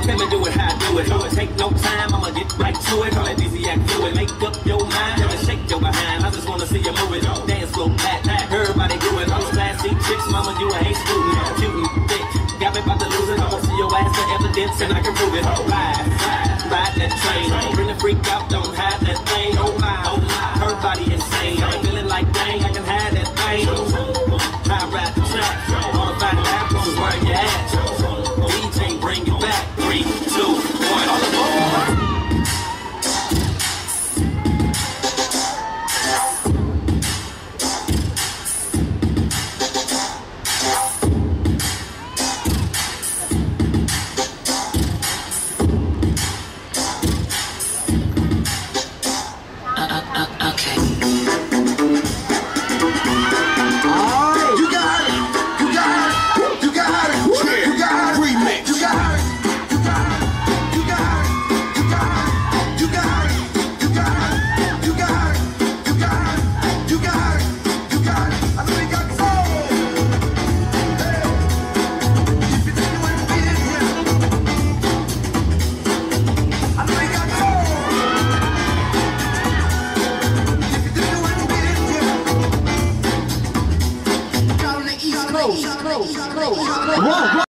They tell me do it how I do it. Don't take no time, I'ma get right to it. All that easy act fluid. Make up your mind, tell me shake your behind. I just wanna see you move it. Dance slow, back, back. Everybody do it. Those classy chicks, mama, you ain't screwing. Cute and thick, got me about to lose it. I'ma see your ass for evidence and I can prove it. Ride, ride, ride that train. Bring the freak out, don't hide that thing. Oh my, oh my, her body insane. close, close, close, Cruz.